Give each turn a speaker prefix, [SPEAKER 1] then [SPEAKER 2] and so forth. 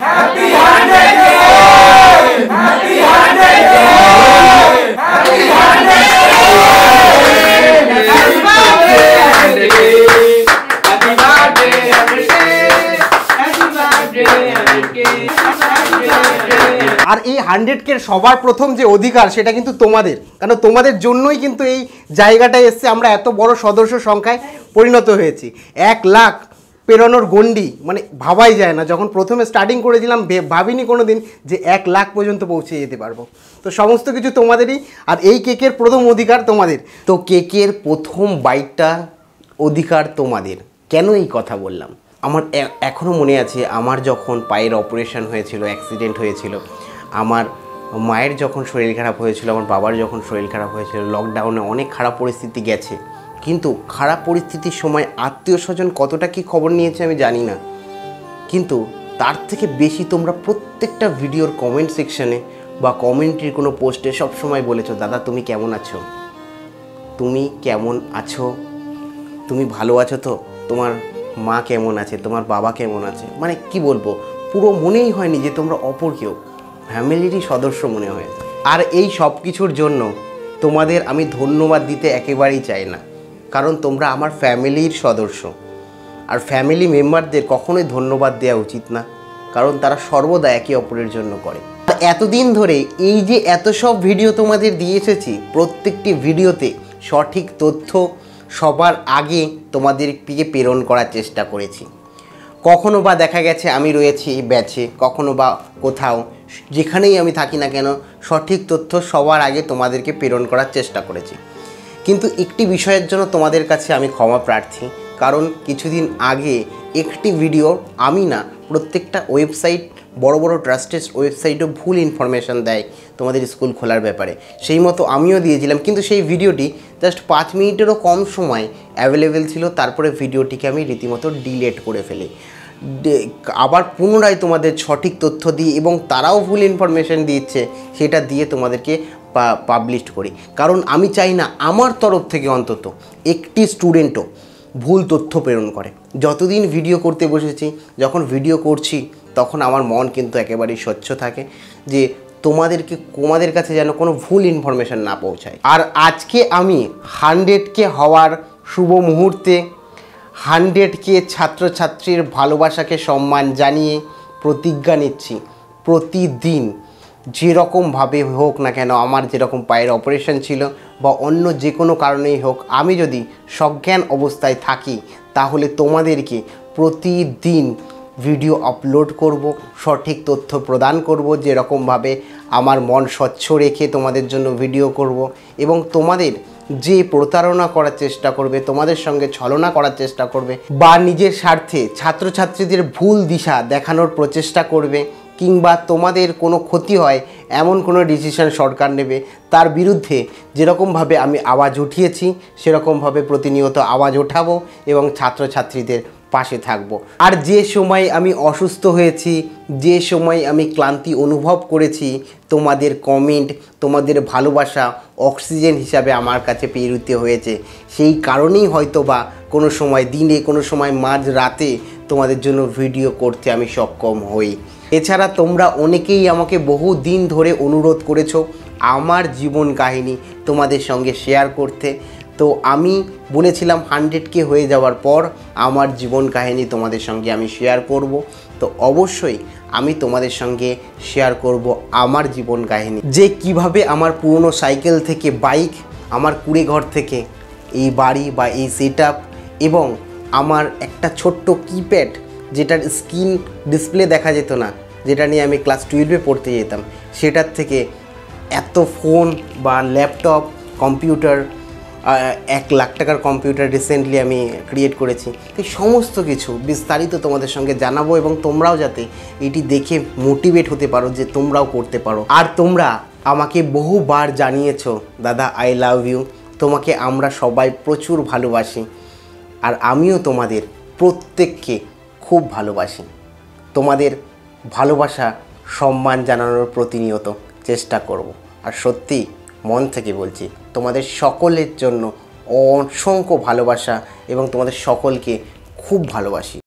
[SPEAKER 1] আর এই হান্ড্রেড কে সবার প্রথম যে অধিকার, সেটা কিন্তু তোমাদের। কারণ তোমাদের জন্যই কিন্তু এই জায়গাটায় এসছে। আমরা এত বড় সদস্য সংখ্যায় পরিণত হয়েছি। এক লাখ পেরোনোর গন্ডি মানে ভাবাই যায় না। যখন প্রথমে স্টার্টিং করেছিলাম ভাবিনি কোনো দিন যে এক লাখ পর্যন্ত পৌঁছে যেতে পারব। তো সমস্ত কিছু তোমাদেরই, আর এই কেকের প্রথম অধিকার তোমাদের। তো কেকের প্রথম বাইকটা অধিকার তোমাদের। কেন এই কথা বললাম? আমার এখনও মনে আছে, আমার যখন পায়ের অপারেশন হয়েছিল অ্যাক্সিডেন্ট হয়েছিল, আমার মায়ের যখন শরীর খারাপ হয়েছিল, আমার বাবার যখন শরীর খারাপ হয়েছিল লকডাউনে অনেক খারাপ পরিস্থিতি গেছে। কিন্তু খারাপ পরিস্থিতির সময় আত্মীয় স্বজন কতটা কি খবর নিয়েছে আমি জানি না। কিন্তু তার থেকে বেশি তোমরা প্রত্যেকটা ভিডিওর কমেন্ট সেকশনে বা কমেন্টের কোনো পোস্টে সবসময় বলেছ, দাদা, তুমি কেমন আছো? তুমি কেমন আছো? তুমি ভালো আছো তো? তোমার মা কেমন আছে? তোমার বাবা কেমন আছে? মানে কি বলব, পুরো মনেই হয়নি যে তোমরা অপর কেউ, ফ্যামিলিরই সদস্য মনে হয়। আর এই সব কিছুর জন্য তোমাদের আমি ধন্যবাদ দিতে একেবারেই চাই না। কারণ তোমরা আমার ফ্যামিলির সদস্য। আর ফ্যামিলি মেম্বারদের কখনোই ধন্যবাদ দেওয়া উচিত না, কারণ তারা সর্বদা একে অপরের জন্য করে। এতদিন ধরে এই যে এত সব ভিডিও তোমাদের দিয়ে এসেছি, প্রত্যেকটি ভিডিওতে সঠিক তথ্য সবার আগে তোমাদের দিকে প্রেরণ করার চেষ্টা করেছি। কখনো বা দেখা গেছে আমি রয়েছি ব্যাচে, কখনো বা কোথাও, যেখানেই আমি থাকি না কেন, সঠিক তথ্য সবার আগে তোমাদেরকে প্রেরণ করার চেষ্টা করেছি। কিন্তু একটি বিষয়ের জন্য তোমাদের কাছে আমি ক্ষমা প্রার্থী। কারণ কিছুদিন আগে একটি ভিডিও আমি না, প্রত্যেকটা ওয়েবসাইট, বড় বড় ট্রাস্টেড ওয়েবসাইটও ভুল ইনফরমেশন দেয় তোমাদের স্কুল খোলার ব্যাপারে। সেই মতো আমিও দিয়েছিলাম, কিন্তু সেই ভিডিওটি জাস্ট পাঁচ মিনিটেরও কম সময় অ্যাভেলেবেল ছিল, তারপরে ভিডিওটিকে আমি রীতিমতো ডিলেট করে ফেলি। আবার পুনরায় তোমাদের সঠিক তথ্য দিই এবং তারাও ভুল ইনফরমেশন দিচ্ছে, সেটা দিয়ে তোমাদেরকে পাবলিশ করি। কারণ আমি চাই না আমার তরফ থেকে অন্তত একটি স্টুডেন্টও ভুল তথ্য প্রেরণ করে। যতদিন ভিডিও করতে বসেছি, যখন ভিডিও করছি, তখন আমার মন কিন্তু একেবারেই স্বচ্ছ থাকে যে তোমাদেরকে, তোমাদের কাছে যেন কোনো ভুল ইনফরমেশন না পৌঁছায়। আর আজকে আমি হান্ড্রেডকে হওয়ার শুভ মুহূর্তে হান্ড্রেডকে ছাত্রছাত্রীর ভালোবাসাকে সম্মান জানিয়ে প্রতিজ্ঞা নিচ্ছি প্রতিদিন। যেরকমভাবে হোক না কেন আমার যেরকম পায়ের অপারেশন ছিল বা অন্য যে কোনো কারণেই হোক, আমি যদি সজ্ঞান অবস্থায় থাকি, তাহলে তোমাদেরকে প্রতিদিন ভিডিও আপলোড করব, সঠিক তথ্য প্রদান করব, যেরকমভাবে আমার মন স্বচ্ছ রেখে তোমাদের জন্য ভিডিও করব এবং তোমাদের যে প্রতারণা করার চেষ্টা করবে, তোমাদের সঙ্গে ছলনা করার চেষ্টা করবে বা নিজের স্বার্থে ছাত্রছাত্রীদের ভুল দিশা দেখানোর প্রচেষ্টা করবে কিংবা তোমাদের কোনো ক্ষতি হয়, এমন কোনো ডিসিশন সরকার নেবে, তার বিরুদ্ধে যেরকমভাবে আমি আওয়াজ উঠিয়েছি, সেরকমভাবে প্রতিনিয়ত আওয়াজ ওঠাবো এবং ছাত্রছাত্রীদের পাশে থাকব। আর যে সময় আমি অসুস্থ হয়েছি, যে সময় আমি ক্লান্তি অনুভব করেছি, তোমাদের কমেন্ট তোমাদের ভালোবাসা অক্সিজেন হিসাবে আমার কাছে পেরুতে হয়েছে। সেই কারণেই হয়তো বা কোনো সময় দিনে, কোনো সময় মাঝ রাতে তোমাদের জন্য ভিডিও করতে আমি সক্ষম হই। এছাড়া তোমরা অনেকেই আমাকে বহু দিন ধরে অনুরোধ করেছ আমার জীবন কাহিনী তোমাদের সঙ্গে শেয়ার করতে। তো আমি বলেছিলাম হান্ড্রেডকে হয়ে যাওয়ার পর আমার জীবন কাহিনী তোমাদের সঙ্গে আমি শেয়ার করব। তো অবশ্যই আমি তোমাদের সঙ্গে শেয়ার করব আমার জীবন কাহিনী। যে কীভাবে আমার পুরনো সাইকেল থেকে বাইক আমার কুড়ে ঘর থেকে এই বাড়ি বা এই সেট এবং আমার একটা ছোট্ট কিপ্যাড যেটার স্ক্রিন ডিসপ্লে দেখা যেত না, যেটা নিয়ে আমি ক্লাস টুয়েলভে পড়তে যেতাম। সেটার থেকে এত ফোন বা ল্যাপটপ কম্পিউটার এক লাখ টাকার কম্পিউটার রিসেন্টলি আমি ক্রিয়েট করেছি। এই সমস্ত কিছু বিস্তারিত তোমাদের সঙ্গে জানাব এবং তোমরাও যাতে এটি দেখে মোটিভেট হতে পারো যে তোমরাও করতে পারো। আর তোমরা আমাকে বহুবার জানিয়েছো, দাদা আই লাভ ইউ তোমাকে আমরা সবাই প্রচুর ভালোবাসি। আর আমিও তোমাদের প্রত্যেককে খুব ভালোবাসি। তোমাদের ভালোবাসা, সম্মান জানানোর প্রতিনিয়ত চেষ্টা করব। আর সত্যি মন থেকে বলছি, তোমাদের সকলের জন্য অসংখ্য ভালোবাসা এবং তোমাদের সকলকে খুব ভালোবাসি।